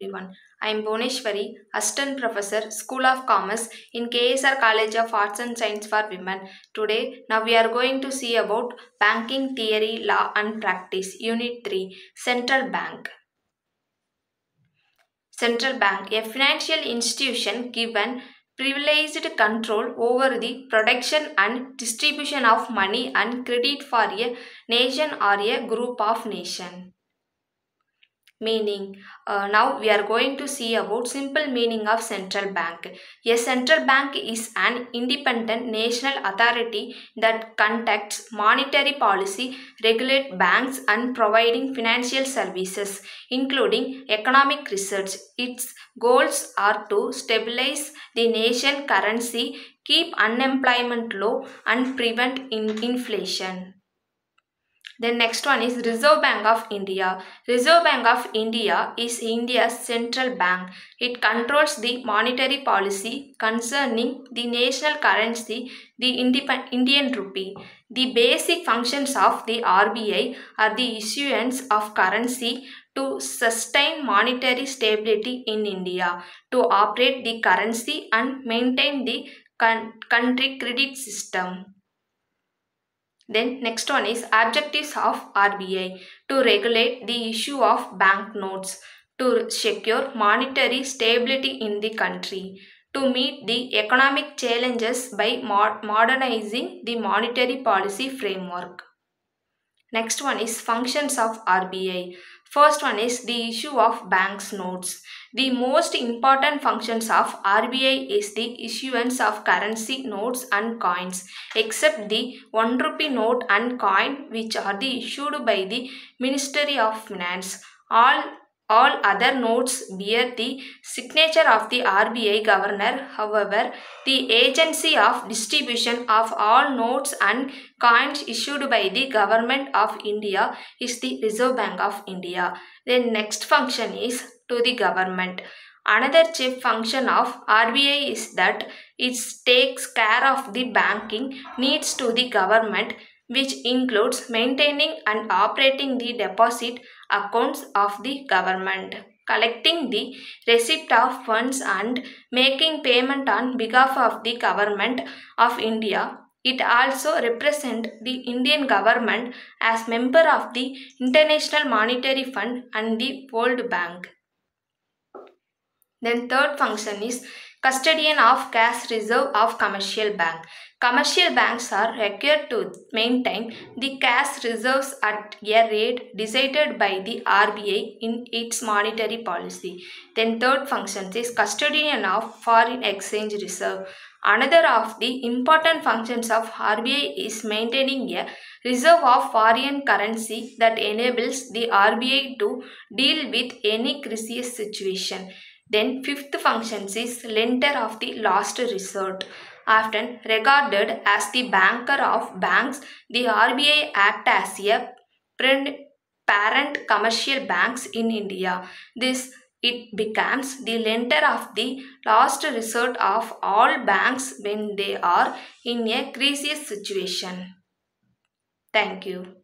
everyone. I am Bhuvaneshwari, Assistant Professor, School of Commerce in KSR College of Arts and Science for Women. Today, now we are going to see about Banking Theory, Law and Practice, Unit 3, Central Bank. Central Bank, a financial institution given privileged control over the production and distribution of money and credit for a nation or a group of nation meaning. Uh, now we are going to see about simple meaning of central bank. A central bank is an independent national authority that conducts monetary policy regulate banks and providing financial services including economic research. Its goals are to stabilize the nation currency keep unemployment low and prevent in inflation then next one is Reserve Bank of India. Reserve Bank of India is India's central bank. It controls the monetary policy concerning the national currency, the Indian rupee. The basic functions of the RBI are the issuance of currency to sustain monetary stability in India, to operate the currency and maintain the country credit system. Then next one is objectives of RBI to regulate the issue of banknotes, to secure monetary stability in the country, to meet the economic challenges by modernizing the monetary policy framework. Next one is functions of RBI. First one is the issue of banks notes. The most important functions of RBI is the issuance of currency notes and coins except the 1 rupee note and coin which are the issued by the Ministry of Finance. All all other notes bear the signature of the RBI governor. However, the agency of distribution of all notes and coins issued by the government of India is the Reserve Bank of India. Then next function is to the government. Another chief function of RBI is that it takes care of the banking needs to the government which includes maintaining and operating the deposit accounts of the government, collecting the receipt of funds and making payment on behalf of the government of India. It also represents the Indian government as member of the International Monetary Fund and the World Bank. Then third function is custodian of cash reserve of commercial bank. Commercial banks are required to maintain the cash reserves at a rate decided by the RBI in its monetary policy. Then third function is custodian of foreign exchange reserve. Another of the important functions of RBI is maintaining a reserve of foreign currency that enables the RBI to deal with any crisis situation. Then fifth function is lender of the last resort. Often regarded as the banker of banks, the RBI act as a parent commercial banks in India. This it becomes the lender of the last resort of all banks when they are in a crisis situation. Thank you.